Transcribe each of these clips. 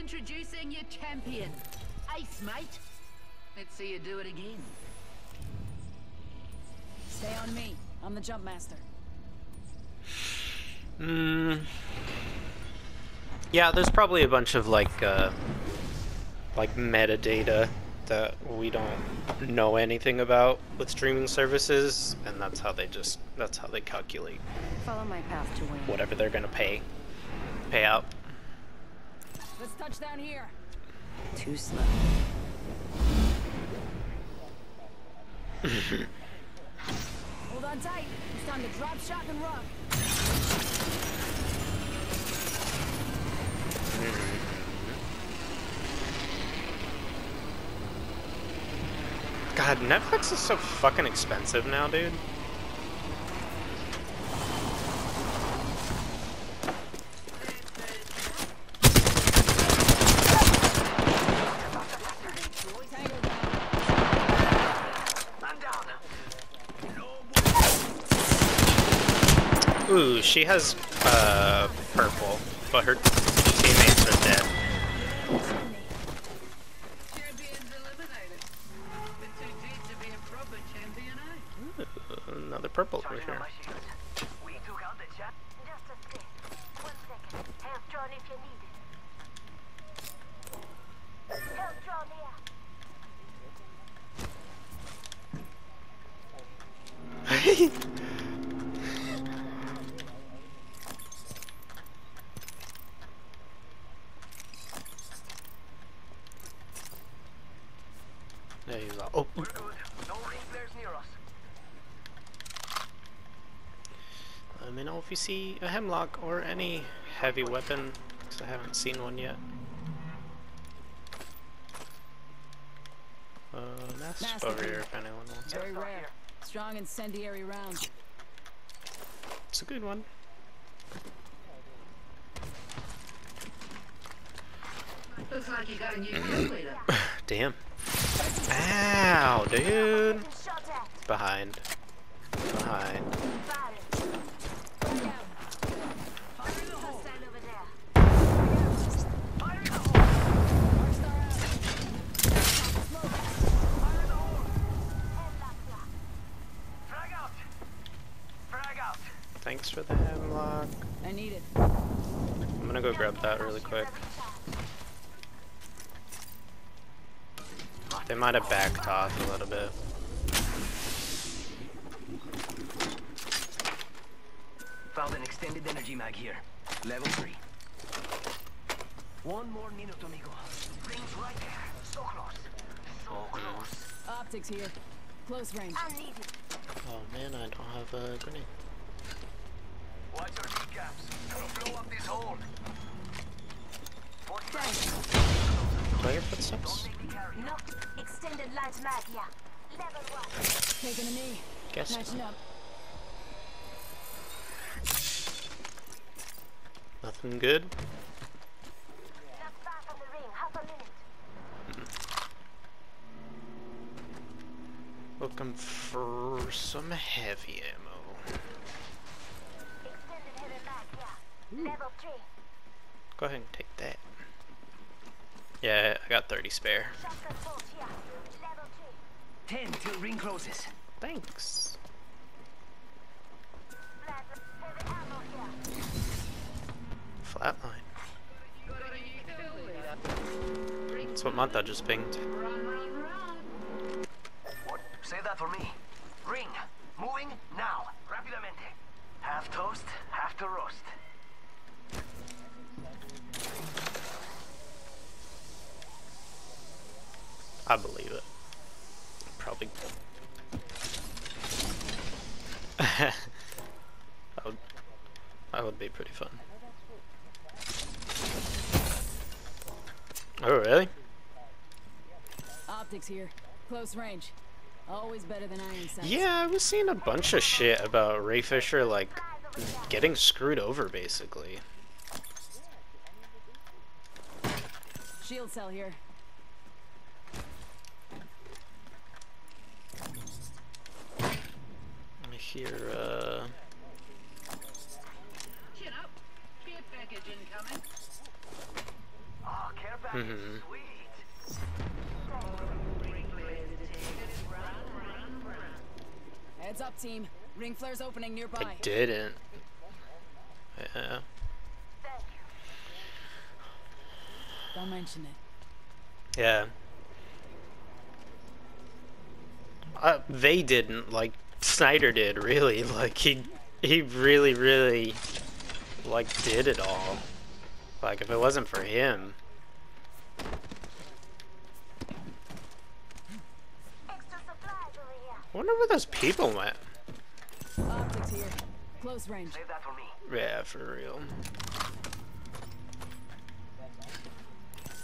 Introducing your champion. Ace, mate. Let's see you do it again. Stay on me. I'm the jump master. Hmm. Yeah, there's probably a bunch of like, uh, like metadata that we don't know anything about with streaming services, and that's how they just that's how they calculate Follow my path to win. whatever they're gonna pay pay out. Let's touch down here. Too slow. Hold on tight. It's time to drop, shock, and run. God, Netflix is so fucking expensive now, dude. Ooh, she has uh purple, but her teammates are dead. Another purple over here. We took out the chat. Just a sec. One second. Help John if you need it. Help John here. There you go. Oh, We're good. No ring players near us. let me know if you see a Hemlok or any heavy weapon, because I haven't seen one yet. Uh, mask over here if anyone wants it. Very rare. Strong incendiary round. It's a good one. Looks like you got a new kill. Damn. Ow, dude. Behind. Behind. Got it. Hostile over there. Hemlok here. Frag out. Frag out. Thanks for the Hemlok. I need it. I'm gonna go grab that really quick. They might have backed off a little bit. Found an extended energy mag here. Level 3. One more minute, amigo. Rings right there. So close. So close. Optics here. Close range. I need it. Oh man, I don't have a grenade. Watch your kneecaps. Gonna blow up this hole. 45 Player footsteps? No. Extended light mag here. Level one. Taking a knee. Guess Patching up. nothing good. Not far from the ring. Half a minute. Looking for some heavy ammo. Extended heavy mag here. Level three. Go ahead and take that. Yeah, I got 30 spare. Shotgun bolt here. Level three. 10 till ring closes. Thanks. Flat. Heavy ammo here. Flatline. Got a new kill leader. Ring That's what Manta just pinged. run, run, run. What? Say that for me. Ring. Moving now. Rapidamente. Half toast, half to roast. I believe it. Probably. that would, that would be pretty fun. Oh, really? Optics here. Close range. Always better than iron sights. Yeah, I was seeing a bunch of shit about Ray Fisher, like, getting screwed over, basically. Shield cell here. I hear, uh... Chin up. Care package incoming. Oh, care package. Mhm. Heads up, team. Ring flare's opening nearby. I didn't. Yeah. Don't mention it. Yeah. Uh, they didn't like Snyder did, really. Like, he, he really, really, like, did it all. Like, if it wasn't for him... wonder where those people went. Optics here. Close range. Save that for me. Yeah, for real.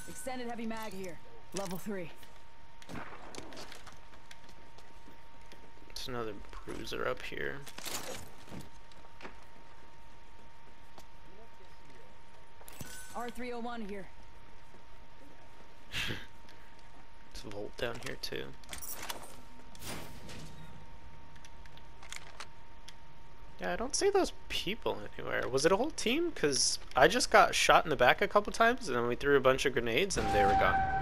Extended heavy mag here. Level 3. There's another bruiser up here. R301 here. it's a Volt down here too. Yeah, I don't see those people anywhere. Was it a whole team? Because I just got shot in the back a couple times, and then we threw a bunch of grenades, and they were gone.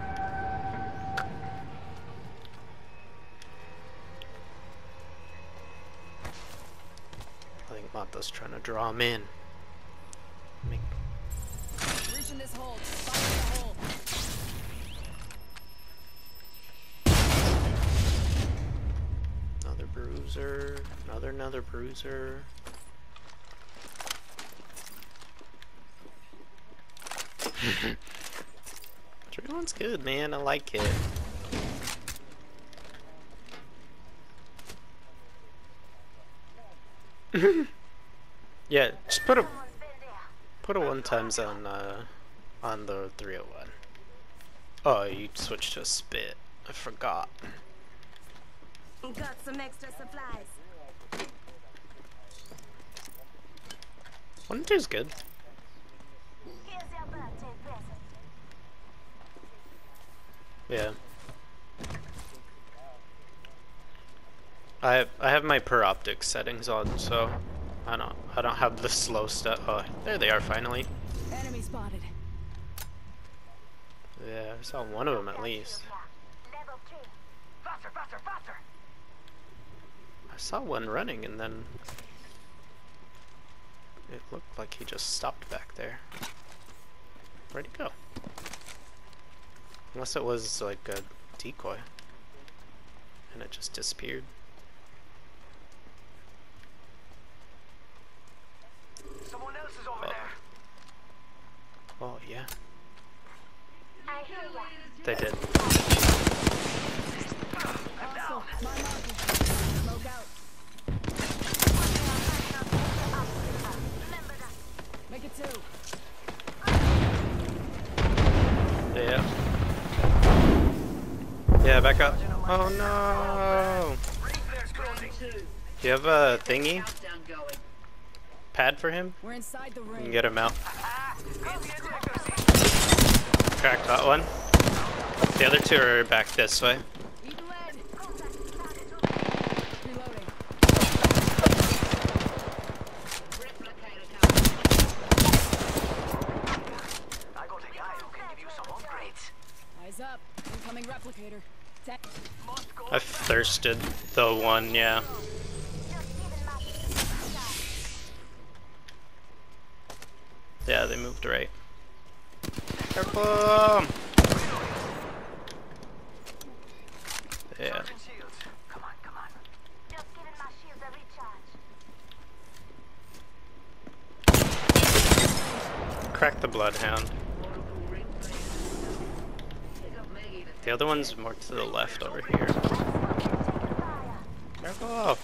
To draw him in. Make this hole. Fire the hole. Another bruiser. Another another bruiser. Three one's good, man. I like it. yeah, just put a Someone's been there. put a one times on uh on the 301. Oh, you switched to a spit. I forgot. Got some extra supplies. One two's good. Here's your birthday present. Yeah. I have, I have my per optics settings on, so I don't I don't have the slow stuff. Oh, there they are finally. Enemy spotted. Yeah, I saw one of them at least. Faster, faster, faster. I saw one running and then it looked like he just stopped back there. Where'd he go? Unless it was like a decoy and it just disappeared. Someone else is over Oh. there. Oh yeah, I hear ya. they did. Hostile. My marker. Smoke out. Remember that. Make it two. Yeah. Yeah, back up. Oh no! Ring flare's closing. Two. Do you have a thingy pad for him? We're inside the You ring. can get him out. Here's the ejector seat. Cracked that one. The other two are back this way. Eat lead. Reloading. Replicator coming. I got a guy who can give you some upgrades. Eyes up. Incoming replicator. Tech. Must go. I thirsted the one, yeah. Yeah, they moved right. Careful! Yeah. Come on, come on. Just giving my shields a recharge. Crack the bloodhound. Multiple ring flares. Pick up Maggie to The other one's more to the left over here. Fire. Careful!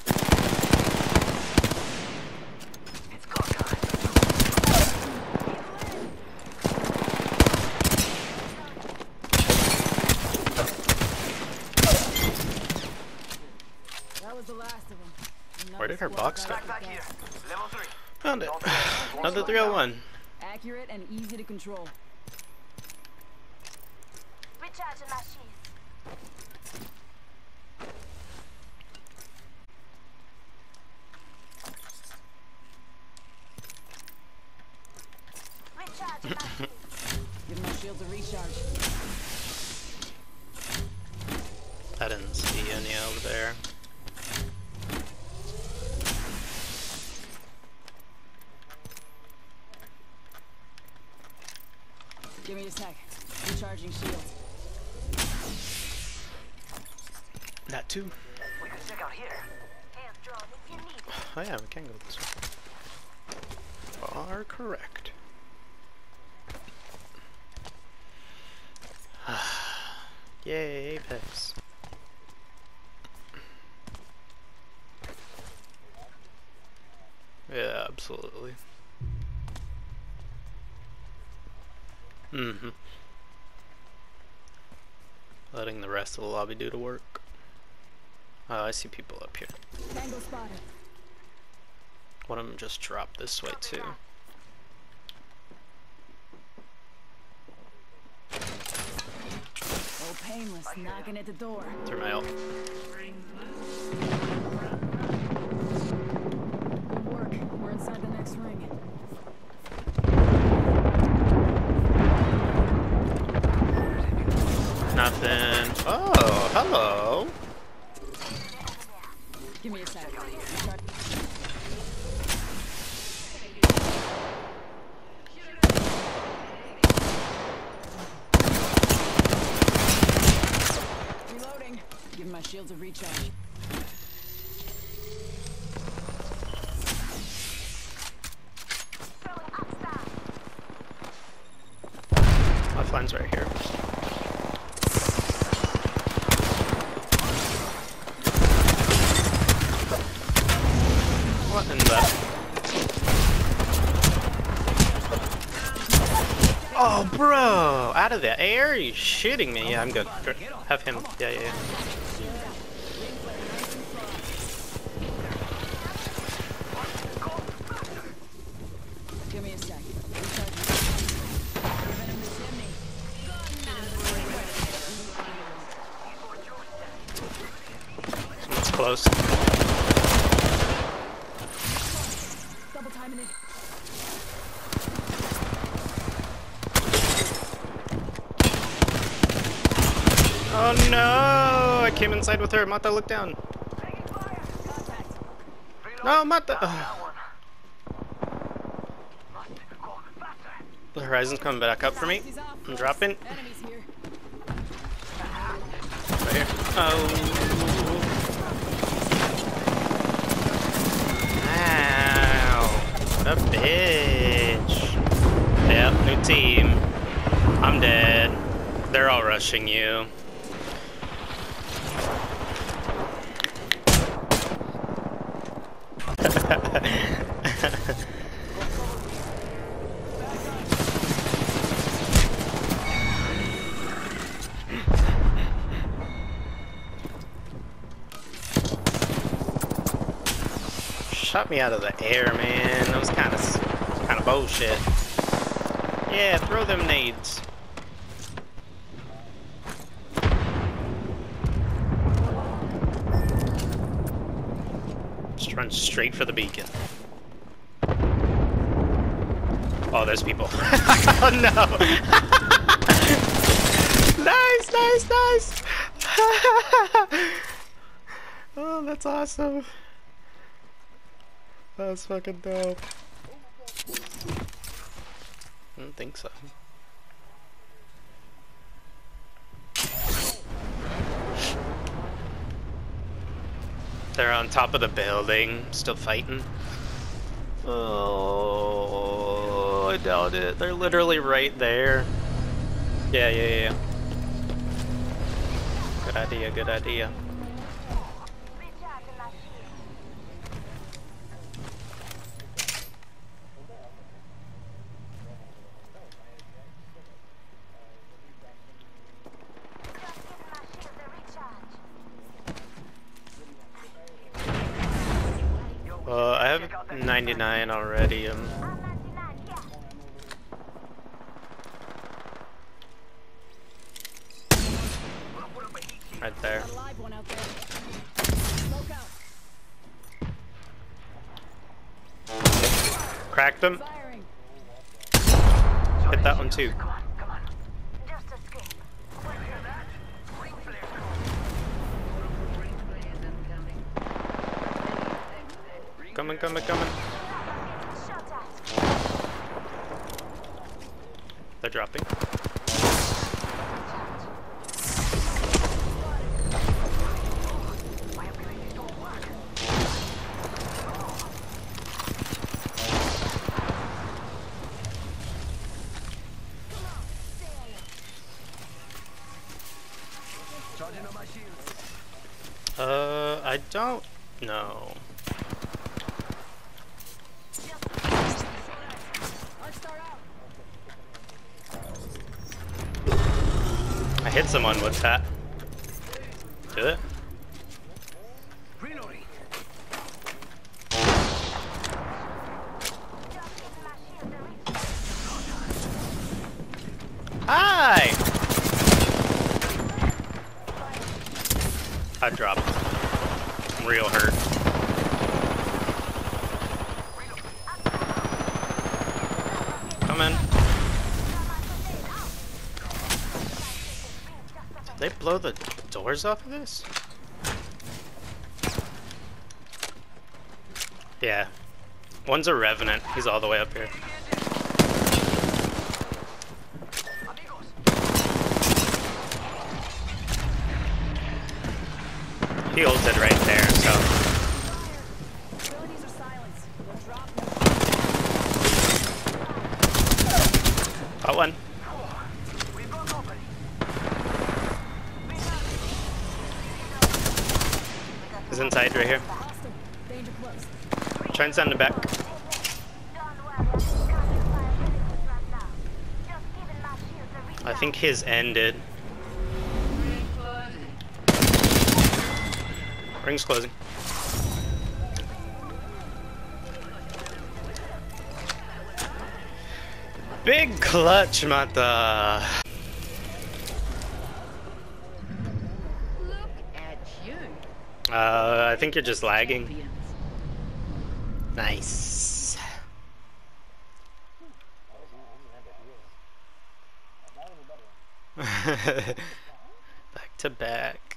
It's go time. That was the last of them. Where did her box go? Back back here. Level three. Found it. Another 301. Accurate and easy to control. Recharging my. Recharging my. Give my shields a recharge. I didn't see any over there. Give me a sec. Recharging shields. That too. We could check out here. Hands drawn if you need. Oh yeah, we can go this way. Are correct. Yay, Apex. Yeah, absolutely. Mm-hmm. Letting the rest of the lobby do the work. Oh, I see people up here. One of them just dropped this way too. Oh, painless. Knocking at the door. Through my ult. Good work. We're inside the next ring. Nothing. Oh, hello. Give me a sec. Reloading. Give my shields a recharge. Throwing up star. Lifeline's right here. What in the? Oh, bro! Out of the air? Are you shitting me? Yeah, I'm. Good. Have him. Yeah, yeah, yeah. Give me a sec. Recharging. Venom is in me. Someone's close. Double timing it. Oh inside with her. Mata, look down. No, Mata. The horizon's coming back up for me. I'm dropping. Right here. Oh. Ow. What a bitch. Yep, new team. I'm dead. They're all rushing you. Shot me out of the air, man. That was kind of kind of bullshit. Yeah, throw them nades. Just run straight for the beacon. Oh, there's people. oh no! nice, nice, nice! oh, that's awesome. That's fucking dope. I don't think so. They're on top of the building, still fighting. Oh, I doubt it. They're literally right there. Yeah, yeah, yeah. Good idea, good idea. Recharging my shield. Just giving my shield a recharge. Uh, I have 99 already. Um, I'm 99 here. right there. Cracked them. Hit that one too. Come on, come on. Coming, coming, coming. Shot at. They're dropping. Charging on my shields. Uh, I don't know. I hit someone with that. Did it? Hi! I dropped. Real hurt. Come in. Did they blow the doors off of this? Yeah. One's a revenant. He's all the way up here. He ulted right there, so. Abilities are silenced. We'll drop no Got one. We've got company. He's inside right here. hostile. Danger close. Try and send him back. Don't worry, I'm just covering fire vehicles right now. Just giving shield a reach. I think his ended. Ring's closing. Big clutch, mata. Look at you. Uh, I think you're just lagging. Nice. back to back.